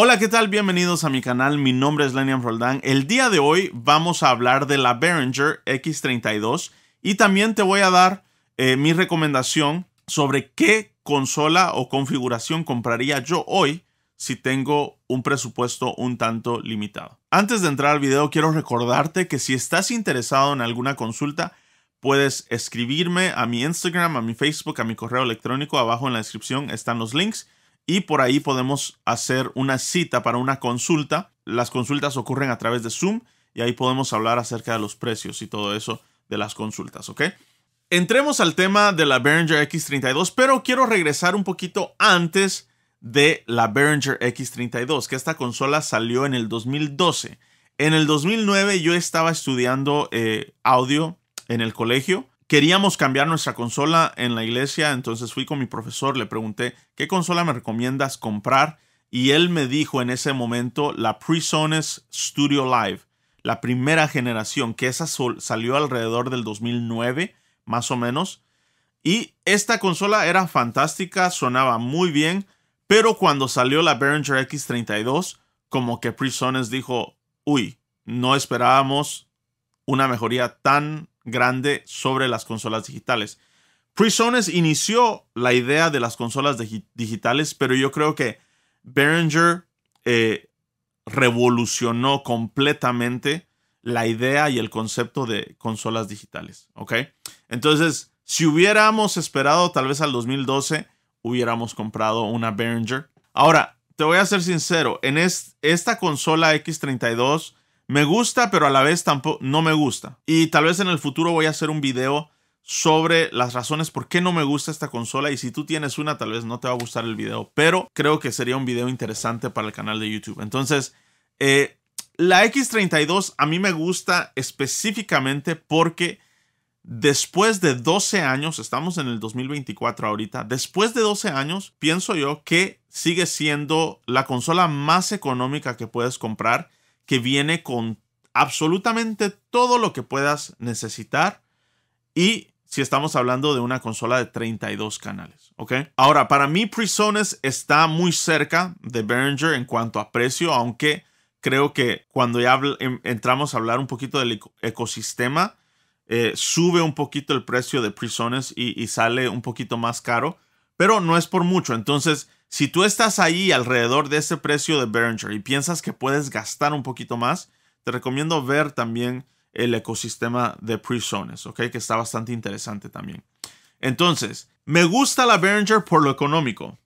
Hola, ¿qué tal? Bienvenidos a mi canal. Mi nombre es Lenian Roldán. El día de hoy vamos a hablar de la Behringer X32 y también te voy a dar eh, mi recomendación sobre qué consola o configuración compraría yo hoy si tengo un presupuesto un tanto limitado. Antes de entrar al video, quiero recordarte que si estás interesado en alguna consulta, puedes escribirme a mi Instagram, a mi Facebook, a mi correo electrónico. Abajo en la descripción están los links y por ahí podemos hacer una cita para una consulta. Las consultas ocurren a través de Zoom y ahí podemos hablar acerca de los precios y todo eso de las consultas, ¿ok? Entremos al tema de la Behringer X32, pero quiero regresar un poquito antes de la Behringer X32, que esta consola salió en el 2012. En el 2009 yo estaba estudiando eh, audio en el colegio. Queríamos cambiar nuestra consola en la iglesia, entonces fui con mi profesor, le pregunté, ¿qué consola me recomiendas comprar? Y él me dijo en ese momento la PreSonus Studio Live, la primera generación, que esa salió alrededor del 2009, más o menos. Y esta consola era fantástica, sonaba muy bien, pero cuando salió la Behringer X32, como que PreSonus dijo, uy, no esperábamos una mejoría tan grande sobre las consolas digitales. PreSonus inició la idea de las consolas digitales, pero yo creo que Behringer eh, revolucionó completamente la idea y el concepto de consolas digitales, ¿ok? Entonces, si hubiéramos esperado tal vez al 2012, hubiéramos comprado una Behringer. Ahora, te voy a ser sincero, en esta consola X32 me gusta, pero a la vez tampoco no me gusta. Y tal vez en el futuro voy a hacer un video sobre las razones por qué no me gusta esta consola y si tú tienes una tal vez no te va a gustar el video, pero creo que sería un video interesante para el canal de YouTube. Entonces, eh, la X32 a mí me gusta específicamente porque después de 12 años, estamos en el 2024 ahorita, después de 12 años, pienso yo que sigue siendo la consola más económica que puedes comprar, que viene con absolutamente todo lo que puedas necesitar y si estamos hablando de una consola de 32 canales, ¿ok? Ahora, para mí PreSonus está muy cerca de Behringer en cuanto a precio, aunque creo que cuando ya em, entramos a hablar un poquito del ecosistema, eh, sube un poquito el precio de PreSonus y, sale un poquito más caro, pero no es por mucho. Entonces, si tú estás ahí alrededor de ese precio de Behringer y piensas que puedes gastar un poquito más, te recomiendo ver también el ecosistema de PreSonus, ¿ok? Que está bastante interesante también. Entonces, me gusta la Behringer por lo económico.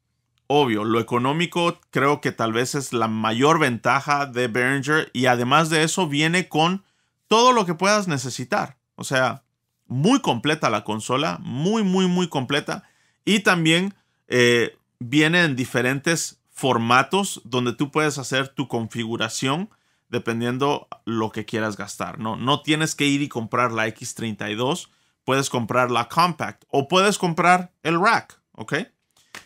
Obvio, lo económico creo que tal vez es la mayor ventaja de Behringer y además de eso viene con todo lo que puedas necesitar. O sea, muy completa la consola, muy, muy, muy completa. Y también eh, viene en diferentes formatos donde tú puedes hacer tu configuración dependiendo lo que quieras gastar. No, no tienes que ir y comprar la X32, puedes comprar la Compact o puedes comprar el rack, ¿ok?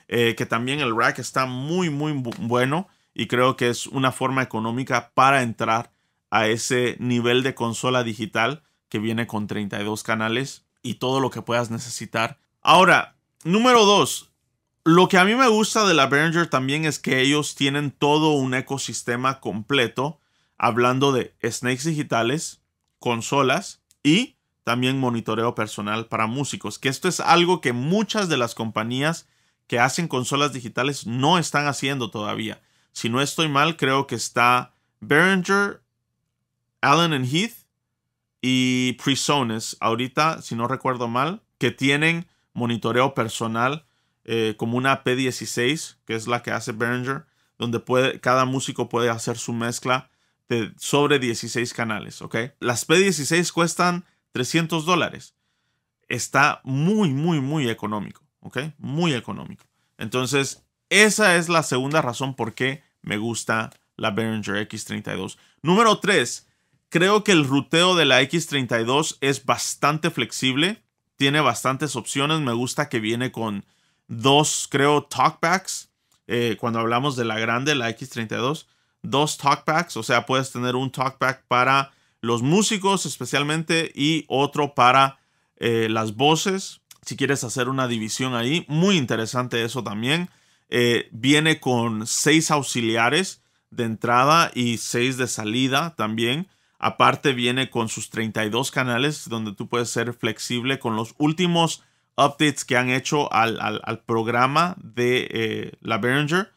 Eh, que también el rack está muy, muy bueno y creo que es una forma económica para entrar a ese nivel de consola digital que viene con 32 canales y todo lo que puedas necesitar. Ahora, número 2. Lo que a mí me gusta de la Behringer también es que ellos tienen todo un ecosistema completo, hablando de snakes digitales, consolas y también monitoreo personal para músicos, que esto es algo que muchas de las compañías que hacen consolas digitales no están haciendo todavía. Si no estoy mal, creo que está Behringer, Allen Heath y PreSonus, ahorita, si no recuerdo mal, que tienen monitoreo personal eh, como una P16, que es la que hace Behringer, donde puede, cada músico puede hacer su mezcla de sobre 16 canales, ¿ok? Las P16 cuestan 300 dólares. Está muy, muy, muy económico, ¿ok? Muy económico. Entonces, esa es la segunda razón por qué me gusta la Behringer X32. Número 3, Creo que el ruteo de la X32 es bastante flexible. Tiene bastantes opciones. Me gusta que viene con dos, creo, talkbacks. Eh, cuando hablamos de la grande, la X32, dos talkbacks. O sea, puedes tener un talkback para los músicos especialmente y otro para eh, las voces. Si quieres hacer una división ahí, muy interesante eso también. Eh, viene con seis auxiliares de entrada y 6 de salida también. Aparte viene con sus 32 canales donde tú puedes ser flexible con los últimos updates que han hecho al, programa de eh, la Behringer.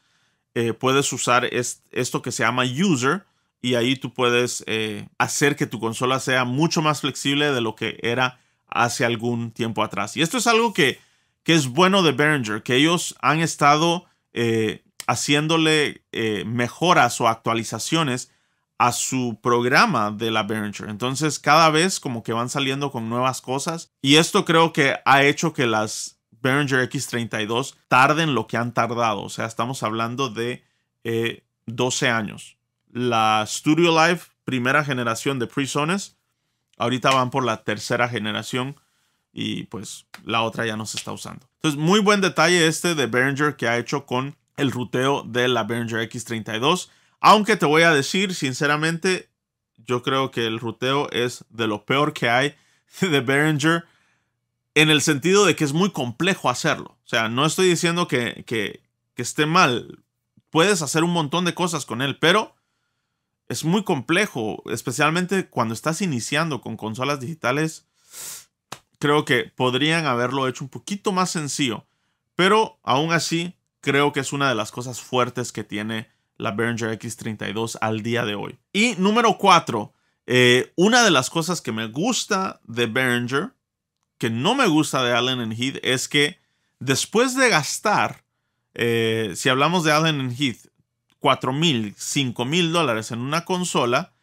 Eh, puedes usar esto que se llama User y ahí tú puedes eh, hacer que tu consola sea mucho más flexible de lo que era hace algún tiempo atrás. Y esto es algo que, que es bueno de Behringer, que ellos han estado haciéndole mejoras o actualizaciones a su programa de la Behringer. Entonces cada vez como que van saliendo con nuevas cosas y esto creo que ha hecho que las Behringer X32 tarden lo que han tardado. O sea, estamos hablando de 12 eh, años. La Studio Live primera generación de PreSonus, ahorita van por la tercera generación y pues la otra ya no se está usando. Entonces, muy buen detalle este de Behringer que ha hecho con el ruteo de la Behringer X32. Aunque te voy a decir, sinceramente, yo creo que el ruteo es de lo peor que hay de Behringer en el sentido de que es muy complejo hacerlo. O sea, no estoy diciendo que, que, esté mal. Puedes hacer un montón de cosas con él, pero es muy complejo, especialmente cuando estás iniciando con consolas digitales. Creo que podrían haberlo hecho un poquito más sencillo, pero aún así creo que es una de las cosas fuertes que tiene la Behringer X32 al día de hoy. Y número 4, eh, una de las cosas que me gusta de Behringer, que no me gusta de Allen Heath, es que después de gastar, eh, si hablamos de Allen Heath, 4 mil, 5 mil dólares en una consola,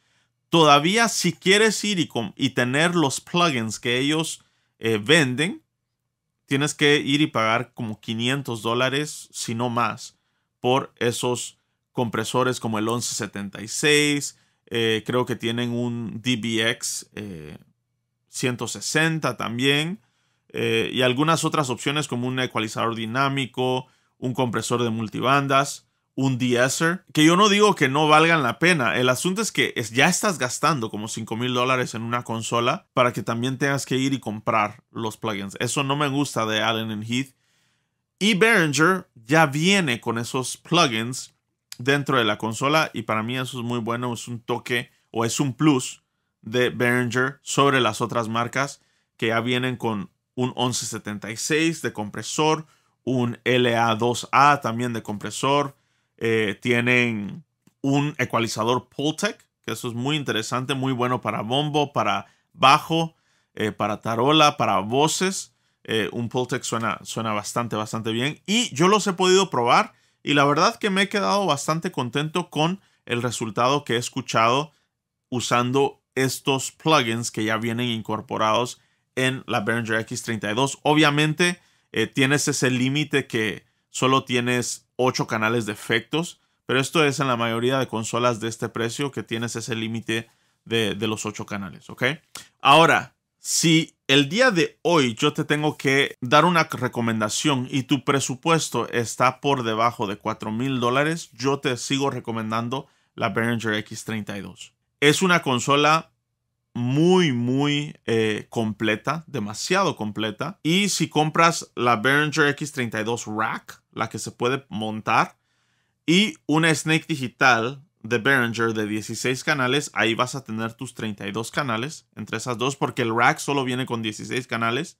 todavía si quieres ir y, y tener los plugins que ellos eh, venden, tienes que ir y pagar como 500 dólares, si no más, por esos compresores como el 1176, eh, creo que tienen un DBX 160 eh, también, eh, y algunas otras opciones como un ecualizador dinámico, un compresor de multibandas, un de que yo no digo que no valgan la pena, el asunto es que ya estás gastando como 5 mil dólares en una consola para que también tengas que ir y comprar los plugins. Eso no me gusta de Allen Heath. Y Behringer ya viene con esos plugins dentro de la consola y para mí eso es muy bueno, es un toque o es un plus de Behringer sobre las otras marcas que ya vienen con un 1176 de compresor, un LA2A también de compresor, eh, tienen un ecualizador Pultec, que eso es muy interesante, muy bueno para bombo, para bajo, eh, para tarola, para voces. Eh, un Pultec suena, suena bastante, bastante bien. Y yo los he podido probar y la verdad que me he quedado bastante contento con el resultado que he escuchado usando estos plugins que ya vienen incorporados en la Behringer X32. Obviamente eh, tienes ese límite que solo tienes 8 canales de efectos, pero esto es en la mayoría de consolas de este precio que tienes ese límite de, de, los 8 canales, ¿ok? Ahora, si el día de hoy yo te tengo que dar una recomendación y tu presupuesto está por debajo de 4 mil dólares, yo te sigo recomendando la Behringer X32. Es una consola muy, muy eh, completa, demasiado completa. Y si compras la Behringer X32 Rack, la que se puede montar, y una Snake digital de Behringer de 16 canales, ahí vas a tener tus 32 canales entre esas dos, porque el rack solo viene con 16 canales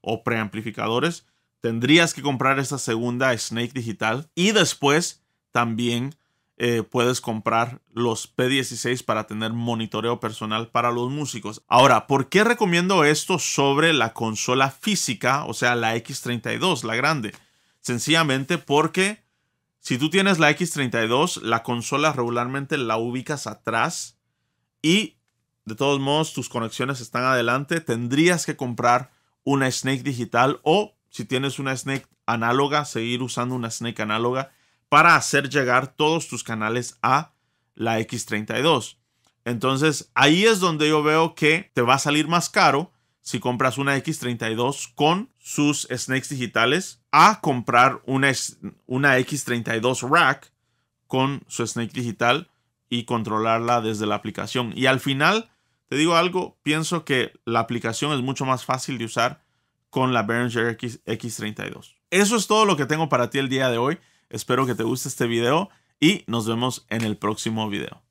o preamplificadores. Tendrías que comprar esta segunda Snake digital y después también eh, puedes comprar los P16 para tener monitoreo personal para los músicos. Ahora, ¿por qué recomiendo esto sobre la consola física, o sea, la X32, la grande? Sencillamente porque si tú tienes la X32, la consola regularmente la ubicas atrás y de todos modos tus conexiones están adelante. Tendrías que comprar una Snake digital o si tienes una Snake análoga, seguir usando una Snake análoga para hacer llegar todos tus canales a la X32. Entonces ahí es donde yo veo que te va a salir más caro si compras una X32 con sus snakes digitales a comprar una, una X32 rack con su snake digital y controlarla desde la aplicación. Y al final, te digo algo, pienso que la aplicación es mucho más fácil de usar con la Behringer X, X32. Eso es todo lo que tengo para ti el día de hoy. Espero que te guste este video y nos vemos en el próximo video.